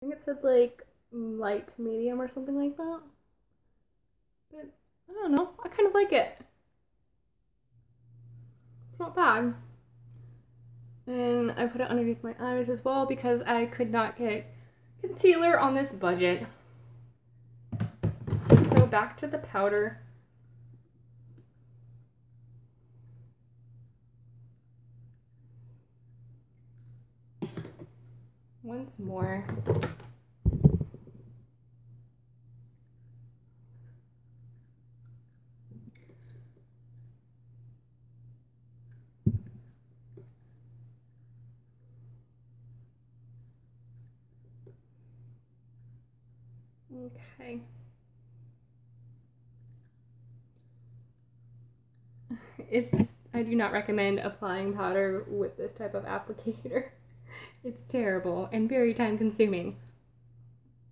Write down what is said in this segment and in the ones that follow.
think it said like light to medium or something like that. But I don't know. I kind of like it. It's not bad. And I put it underneath my eyes as well because I could not get concealer on this budget. So back to the powder. Once more. Okay. It's, I do not recommend applying powder with this type of applicator. It's terrible and very time consuming.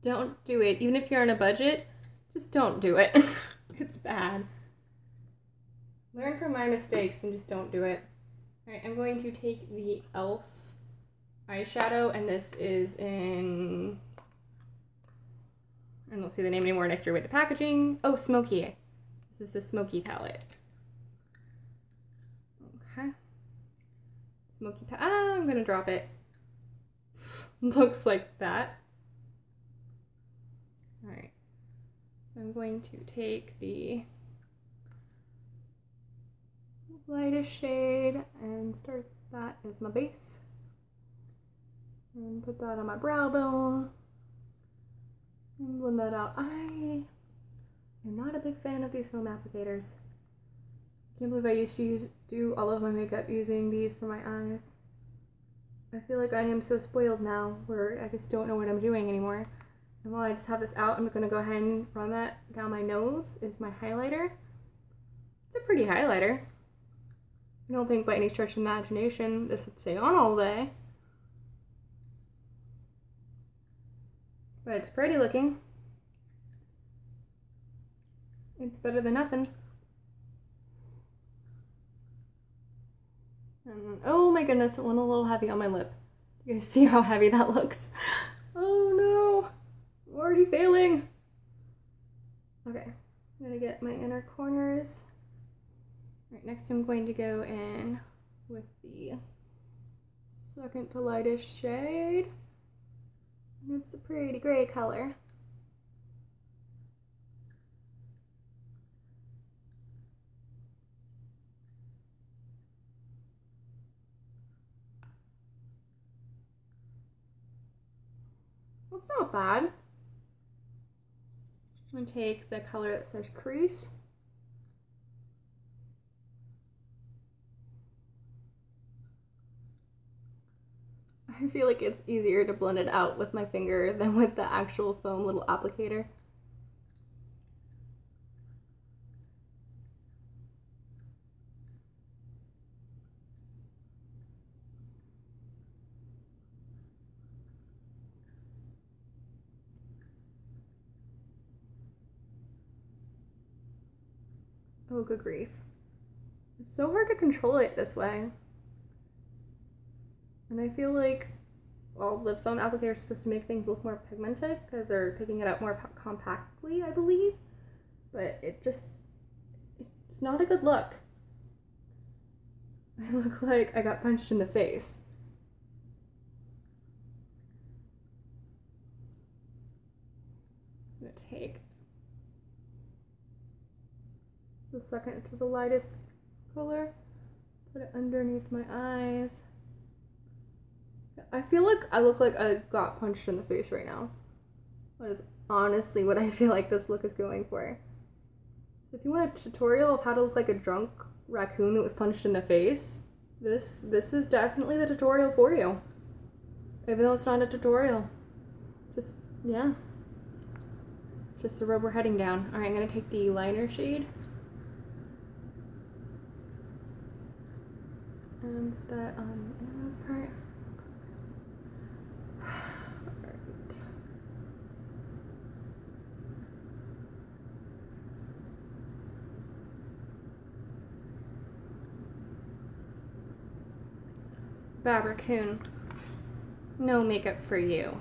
Don't do it. Even if you're on a budget, just don't do it. it's bad. Learn from my mistakes and just don't do it. Alright, I'm going to take the e.l.f. eyeshadow, and this is in I don't see the name anymore and I threw away the packaging. Oh, Smoky. This is the Smoky palette. Okay. Smoky palette. Ah, I'm gonna drop it. Looks like that. Alright. So I'm going to take the lightest shade and start that as my base. And put that on my brow bone and blend that out. I am not a big fan of these foam applicators. I can't believe I used to use, do all of my makeup using these for my eyes. I feel like I am so spoiled now where I just don't know what I'm doing anymore. And while I just have this out, I'm going to go ahead and run that down my nose is my highlighter. It's a pretty highlighter. I don't think by any stretch of imagination this would stay on all day. But it's pretty looking. It's better than nothing. And, then, oh my goodness, it went a little heavy on my lip. You guys see how heavy that looks? Oh no! I'm already failing! Okay, I'm gonna get my inner corners. Right, next I'm going to go in with the second to lightest shade. It's a pretty gray color. It's not bad. I'm going to take the color that says crease. I feel like it's easier to blend it out with my finger than with the actual foam little applicator. Grief. It's so hard to control it this way. And I feel like, well, the foam applicator is supposed to make things look more pigmented because they're picking it up more compactly, I believe. But it just, it's not a good look. I look like I got punched in the face. I'm gonna take the second to the lightest color, put it underneath my eyes. I feel like I look like I got punched in the face right now. That is honestly what I feel like this look is going for. If you want a tutorial of how to look like a drunk raccoon that was punched in the face, this this is definitely the tutorial for you. Even though it's not a tutorial. Just, yeah. It's just the road we're heading down. Alright, I'm to take the liner shade. Um, and put um, that on the nose part. Bad Raccoon. No makeup for you.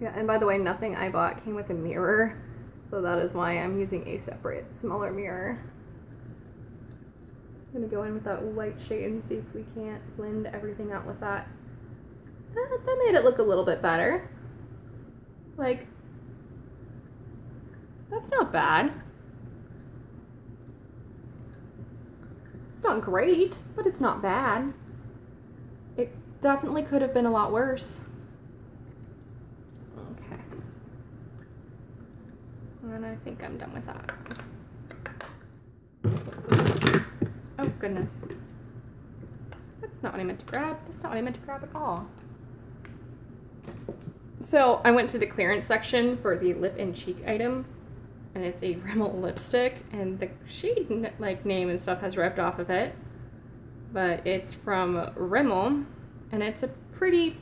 Yeah, and by the way, nothing I bought came with a mirror, so that is why I'm using a separate, smaller mirror. I'm gonna go in with that white shade and see if we can't blend everything out with that. That, that made it look a little bit better. Like, that's not bad. It's not great, but it's not bad. It definitely could have been a lot worse. Okay. And I think I'm done with that. Oh, goodness. That's not what I meant to grab. That's not what I meant to grab at all. So I went to the clearance section for the lip and cheek item, and it's a Rimmel lipstick, and the shade like name and stuff has ripped off of it, but it's from Rimmel, and it's a pretty,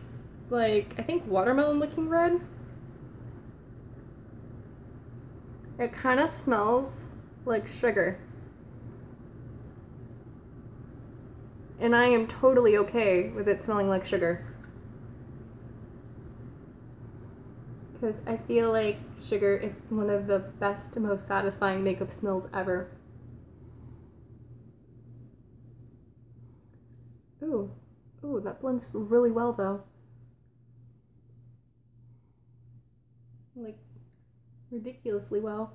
like I think watermelon looking red. It kind of smells like sugar. And I am totally okay with it smelling like sugar. because I feel like sugar is one of the best, most satisfying makeup smells ever. Ooh, ooh, that blends really well though. Like, ridiculously well.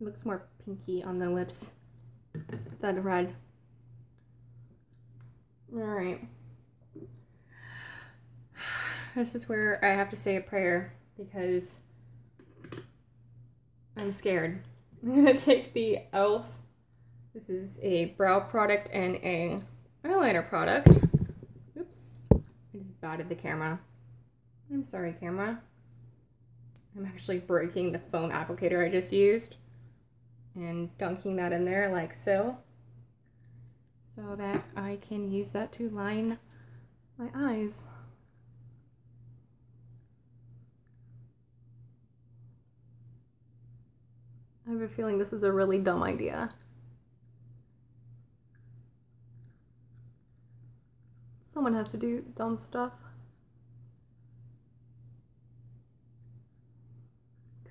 It looks more pinky on the lips than red. Alright this is where I have to say a prayer because I'm scared. I'm gonna take the e.l.f. This is a brow product and a eyeliner product. Oops, I just batted the camera. I'm sorry, camera. I'm actually breaking the foam applicator I just used and dunking that in there like so so that I can use that to line my eyes. I have a feeling this is a really dumb idea. Someone has to do dumb stuff.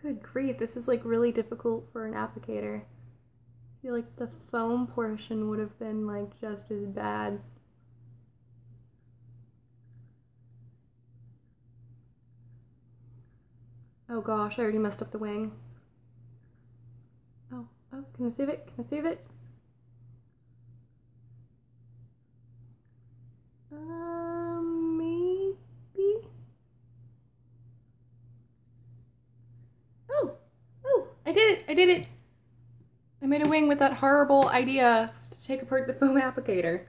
Good grief, this is like really difficult for an applicator. Feel like the foam portion would have been like just as bad. Oh gosh, I already messed up the wing. Oh, oh, can I save it? Can I save it? Um, maybe? Oh, oh, I did it, I did it. I made a wing with that horrible idea to take apart the foam applicator.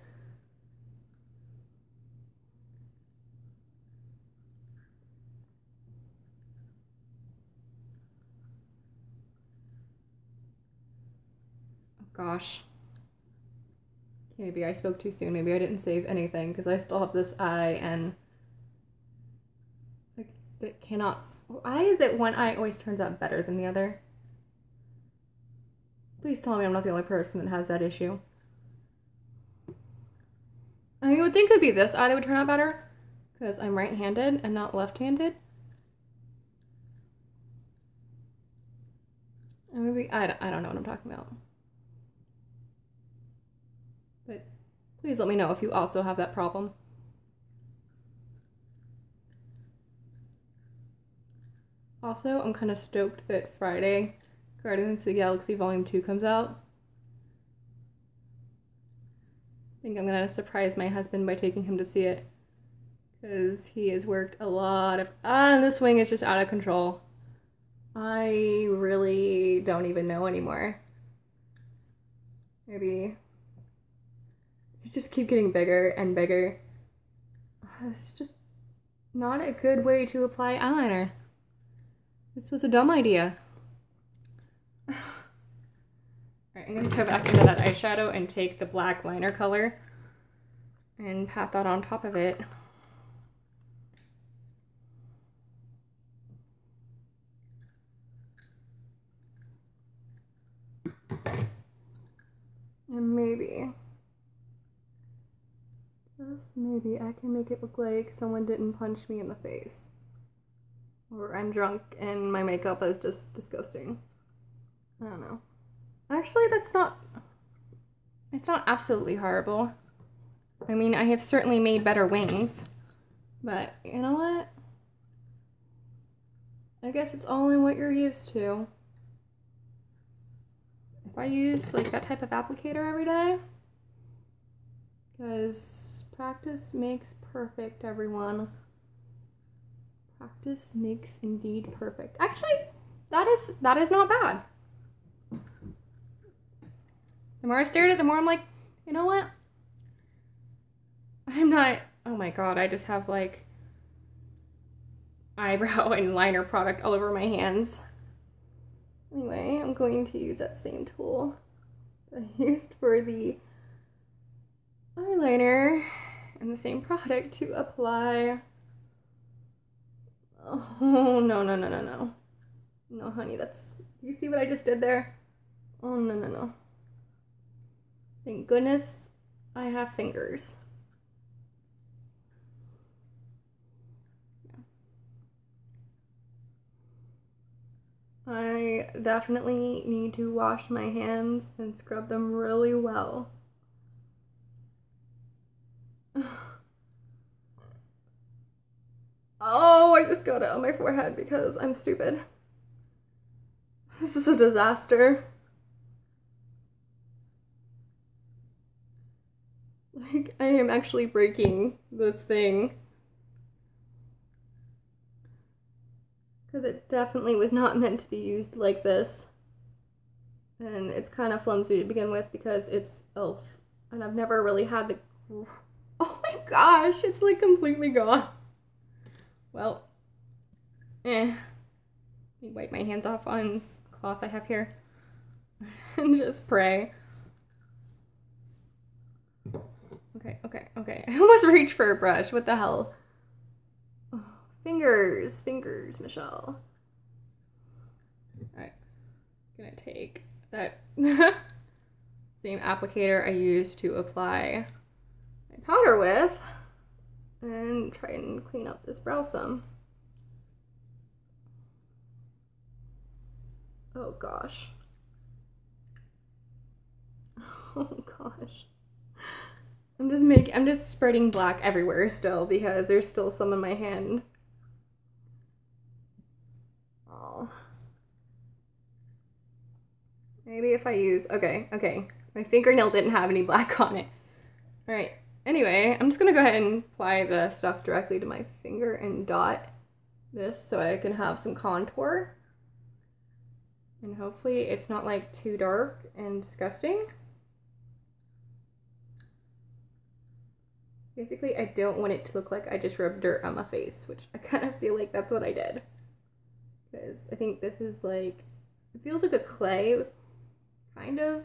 Oh Gosh. Maybe I spoke too soon. Maybe I didn't save anything because I still have this eye and like that cannot. Why is it one eye always turns out better than the other? Please tell me I'm not the only person that has that issue. I would think it'd be this eye that would turn out better because I'm right-handed and not left-handed. Maybe I, I don't know what I'm talking about. But please let me know if you also have that problem. Also, I'm kind of stoked that Friday Guardians of the Galaxy Volume 2 comes out. I think I'm gonna surprise my husband by taking him to see it. Because he has worked a lot of. Ah, and this wing is just out of control. I really don't even know anymore. Maybe just keep getting bigger and bigger. It's just not a good way to apply eyeliner. This was a dumb idea. Alright, I'm going to go back into that eyeshadow and take the black liner color and pat that on top of it. And maybe Just maybe I can make it look like someone didn't punch me in the face. Or I'm drunk and my makeup is just disgusting. I don't know. Actually, that's not. It's not absolutely horrible. I mean, I have certainly made better wings. But you know what? I guess it's all in what you're used to. If I use like that type of applicator every day, because practice makes perfect, everyone. Practice makes indeed perfect. Actually, that is that is not bad. The more I stare at it, the more I'm like, you know what? I'm not, oh my god, I just have like eyebrow and liner product all over my hands. Anyway, I'm going to use that same tool that I used for the eyeliner and the same product to apply. Oh, no, no, no, no, no. No, honey, that's, you see what I just did there? Oh, no, no, no. Thank goodness I have fingers. I definitely need to wash my hands and scrub them really well. Oh, I just got it on my forehead because I'm stupid. This is a disaster. Like, I am actually breaking this thing. Because it definitely was not meant to be used like this. And it's kind of flimsy to begin with because it's e.l.f. And I've never really had the... Oh my gosh, it's like completely gone. Well, eh. Let me wipe my hands off on cloth I have here. and just pray. Okay, okay, okay. I almost reached for a brush. What the hell? Oh, fingers, fingers, Michelle. Alright. Gonna take that same applicator I used to apply my powder with and try and clean up this brow some. Oh gosh. Oh gosh. I'm just making, I'm just spreading black everywhere still because there's still some in my hand. Oh. Maybe if I use, okay, okay. My fingernail didn't have any black on it. All right, anyway, I'm just gonna go ahead and apply the stuff directly to my finger and dot this so I can have some contour. And hopefully it's not like too dark and disgusting. Basically, I don't want it to look like I just rubbed dirt on my face, which I kind of feel like that's what I did. Because I think this is like, it feels like a clay, kind of.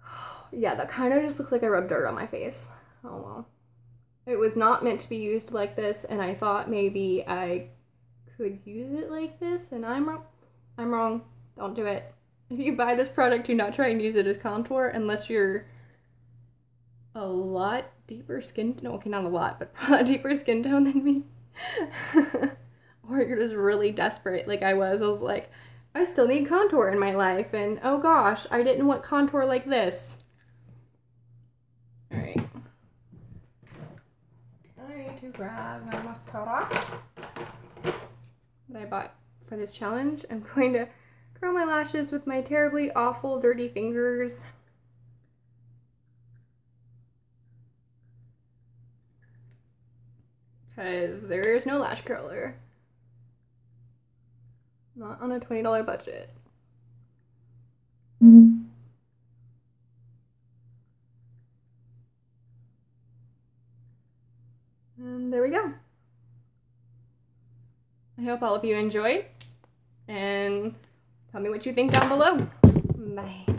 yeah, that kind of just looks like I rubbed dirt on my face. Oh well. It was not meant to be used like this, and I thought maybe I could use it like this, and I'm wrong. I'm wrong. Don't do it. If you buy this product, do not try and use it as contour unless you're a lot deeper skin, no, okay, not a lot, but a deeper skin tone than me. or you're just really desperate like I was. I was like, I still need contour in my life, and oh gosh, I didn't want contour like this. Alright. I need to grab my mascara that I bought for this challenge. I'm going to curl my lashes with my terribly awful dirty fingers. Because there is no lash curler. Not on a $20 budget. And there we go. I hope all of you enjoyed and tell me what you think down below. Bye.